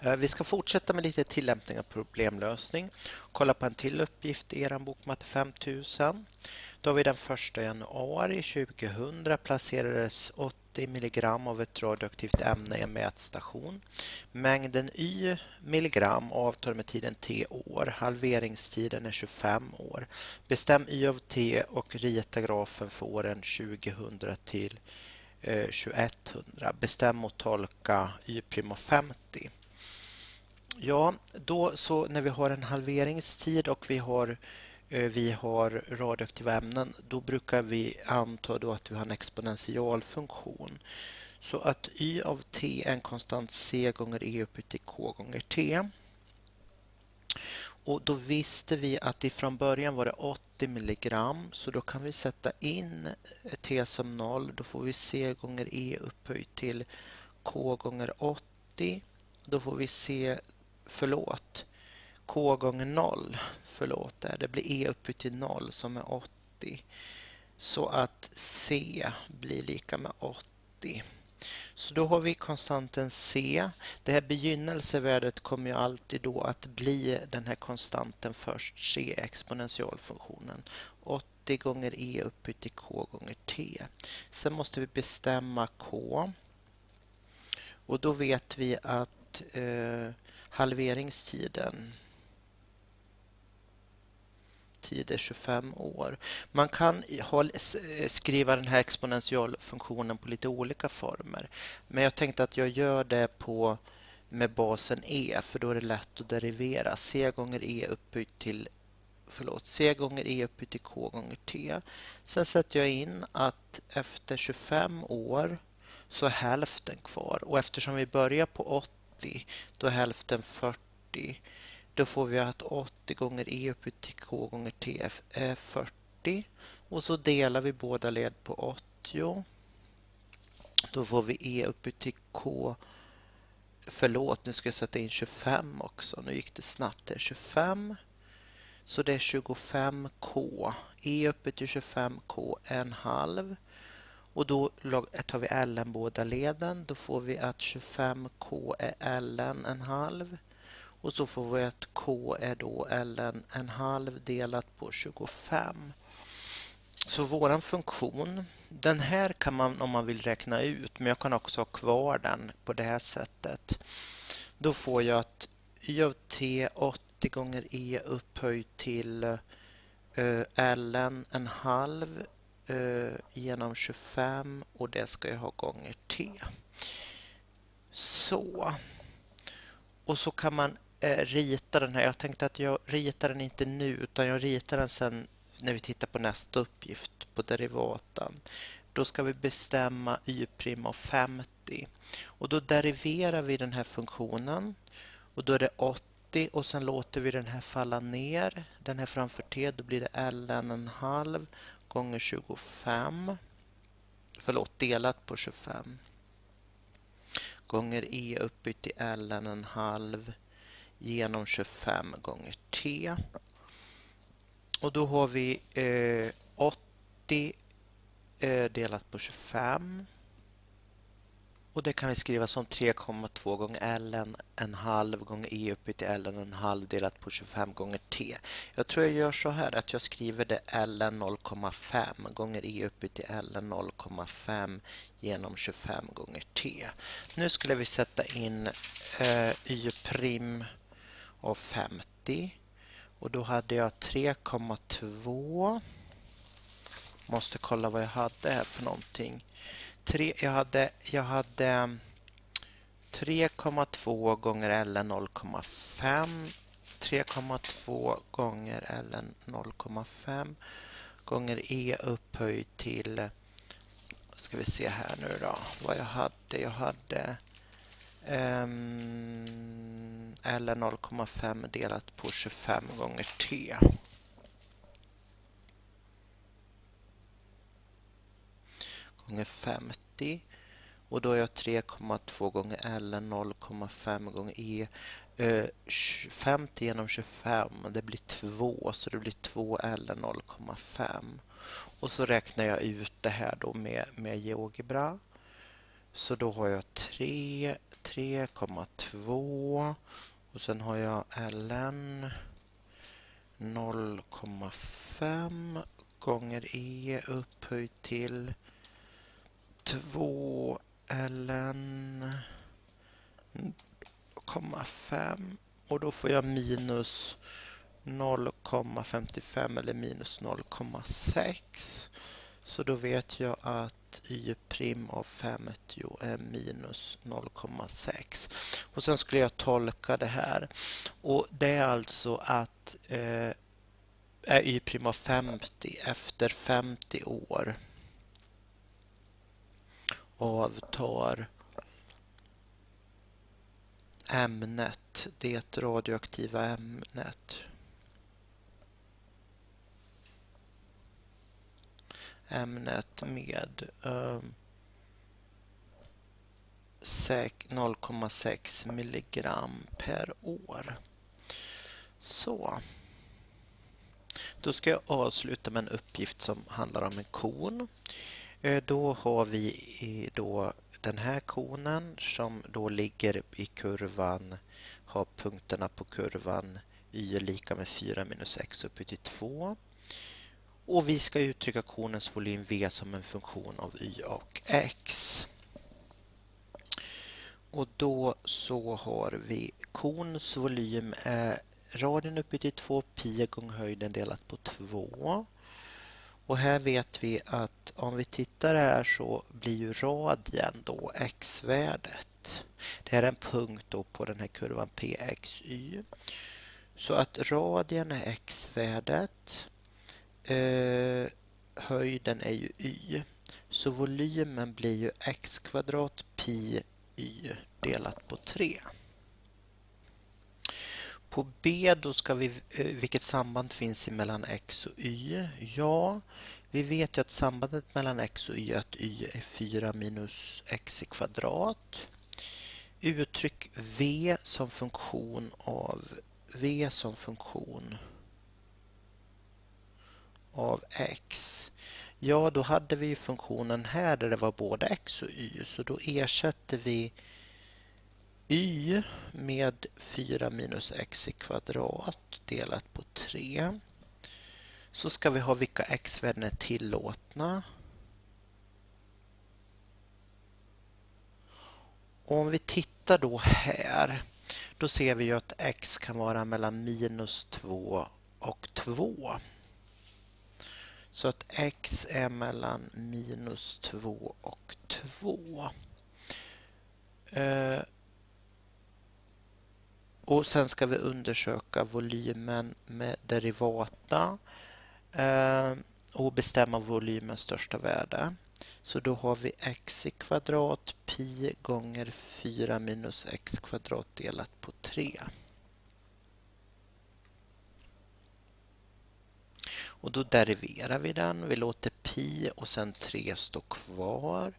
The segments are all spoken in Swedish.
Eh, vi ska fortsätta med lite tillämpning av problemlösning. Kolla på en till uppgift i er bok Matte 5000. Då har vi den 1 januari 2000 placerades 80 milligram av ett radioaktivt ämne i en mätstation. Mängden Y milligram avtar med tiden T år. Halveringstiden är 25 år. Bestäm Y av T och rita grafen för åren 2000 till eh, 2100. Bestäm och tolka Y'50. Ja, då så när vi har en halveringstid och vi har, eh, vi har radioaktiva ämnen då brukar vi anta då att vi har en exponentialfunktion. Så att y av t är en konstant c gånger e upphöjt till k gånger t. Och då visste vi att ifrån början var det 80 milligram så då kan vi sätta in t som 0. Då får vi c gånger e upphöjt till k gånger 80. Då får vi c förlåt, k gånger 0, förlåt, där. det blir e upphöjt till 0 som är 80. Så att c blir lika med 80. Så då har vi konstanten c. Det här begynnelsevärdet kommer ju alltid då att bli den här konstanten först, c, exponentialfunktionen. 80 gånger e upphöjt till k gånger t. Sen måste vi bestämma k. Och då vet vi att eh, halveringstiden. Tid är 25 år. Man kan eh, skriva den här exponentialfunktionen på lite olika former. Men jag tänkte att jag gör det på med basen e, för då är det lätt att derivera. c gånger e upphöjt till förlåt, c gånger e upphöjt till k gånger t. Sen sätter jag in att efter 25 år så är hälften kvar. Och eftersom vi börjar på 8 80, då är hälften 40. Då får vi att 80 gånger e upphöjt till k gånger t är 40. Och så delar vi båda led på 80. Då får vi e upphöjt till k Förlåt, nu ska jag sätta in 25 också. Nu gick det snabbt. Det är 25. Så det är 25k. E upphöjt till 25k är en halv. Och då tar vi ln båda leden. Då får vi att 25k är ln en halv. Och så får vi att k är då ln en halv delat på 25. Så våran funktion, den här kan man om man vill räkna ut, men jag kan också ha kvar den på det här sättet. Då får jag att y av t 80 gånger e upphöjt till eh, uh, ln en halv Eh, genom 25 och det ska jag ha gånger t. Så. Och så kan man eh, rita den här. Jag tänkte att jag ritar den inte nu utan jag ritar den sen när vi tittar på nästa uppgift på derivatan. Då ska vi bestämma y' av 50 och då deriverar vi den här funktionen och då är det 80 och sen låter vi den här falla ner. Den här framför t, då blir det ln en halv gånger 25 förlåt, delat på 25 gånger e uppbytt till ln en halv genom 25 gånger t. Och då har vi eh, 80 eh, delat på 25 och det kan vi skriva som 3,2 gånger ln en halv gånger e upphöjt till ln en halv delat på 25 gånger t. Jag tror jag gör så här att jag skriver det ln 0,5 gånger e upphöjt till ln 0,5 genom 25 gånger t. Nu skulle vi sätta in eh, y prim av 50 och då hade jag 3,2 Måste kolla vad jag hade här för någonting tre, jag hade, jag hade mm, 3,2 gånger ln 0,5 3,2 gånger ln 0,5 gånger e upphöjt till ska vi se här nu då vad jag hade. Jag hade um, ln 0,5 delat på 25 gånger t. gånger 50 och då är jag 3,2 gånger L, 0,5 gånger e. Eh, 50 genom 25, det blir 2 så det blir 2l 0,5. Och så räknar jag ut det här då med, med GeoGebra. Så då har jag 3, 3,2 och sen har jag ln 0,5 gånger e upphöjt till 2 ln 0,5 och då får jag minus 0,55 eller minus 0,6. Så då vet jag att y' av 50 är minus 0,6. Och sen skulle jag tolka det här. Och det är alltså att eh, är y' av 50 efter 50 år avtar ämnet, det radioaktiva ämnet. ämnet med ehm, 0,6 milligram per år. Så. Då ska jag avsluta med en uppgift som handlar om en kon. Eh, då har vi då den här konen som då ligger i kurvan, har punkterna på kurvan y är lika med 4 minus x upphöjt till 2. Och vi ska uttrycka konens volym v som en funktion av y och x. Och då så har vi konens volym är radien upphöjt till 2 pi gånger höjden delat på 2. Och här vet vi att om vi tittar här så blir ju radien då x-värdet. Det här är en punkt då på den här kurvan pxy. Så att radien är x-värdet. Eh, höjden är ju y. Så volymen blir ju x kvadrat pi y delat på 3. På B då ska vi, eh, vilket samband finns mellan x och y? Ja, vi vet ju att sambandet mellan x och y är att y är 4 minus x i kvadrat. Uttryck v som funktion av v som funktion av x. Ja, då hade vi funktionen här där det var både x och y, så då ersätter vi y med 4 minus x i kvadrat delat på 3. Så ska vi ha vilka x-värden är tillåtna. Och om vi tittar då här, då ser vi ju att x kan vara mellan minus 2 och 2. Så att x är mellan minus 2 och 2. Och sen ska vi undersöka volymen med derivata eh, och bestämma volymens största värde. Så då har vi x i kvadrat pi gånger 4 minus x kvadrat delat på 3. Och då deriverar vi den. Vi låter pi och sen 3 stå kvar.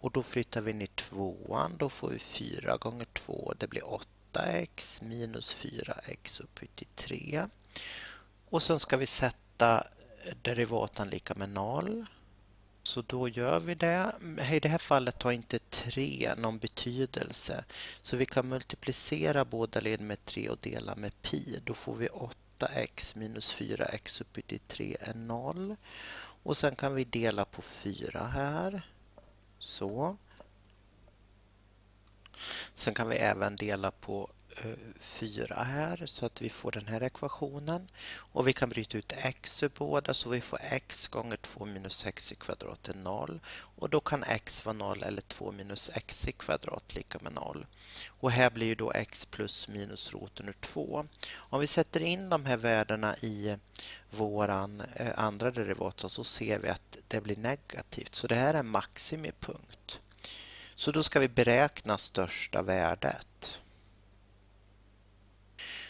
Och då flyttar vi ner tvåan. Då får vi 4 gånger 2. Det blir 8. 8x minus 4x upphöjt till 3. Och sen ska vi sätta derivatan lika med 0. Så då gör vi det. I det här fallet har inte 3 någon betydelse. Så vi kan multiplicera båda led med 3 och dela med pi. Då får vi 8 8x minus 4x upphöjt till 3 är 0. Och sen kan vi dela på 4 här. Så. Sen kan vi även dela på eh, 4 här så att vi får den här ekvationen. Och vi kan bryta ut x ur båda så vi får x gånger 2 minus x i kvadrat är 0. Och då kan x vara 0 eller 2 minus x i kvadrat lika med 0. Och här blir ju då x plus minus roten ur 2. Om vi sätter in de här värdena i våran eh, andra derivat så ser vi att det blir negativt. Så det här är maximipunkt. Så då ska vi beräkna största värdet.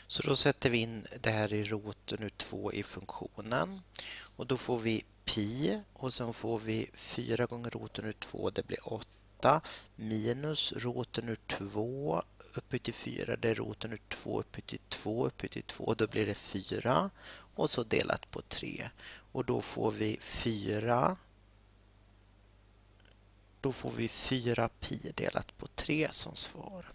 Så då sätter vi in det här i roten ur 2 i funktionen. Och då får vi pi och sen får vi 4 gånger roten ur 2, det blir 8. Minus roten ur 2 upphöjt till 4, det är roten ur 2 upphöjt till 2 upphöjt till 2, då blir det 4. Och så delat på 3. Och då får vi 4 då får vi 4 pi delat på 3 som svar.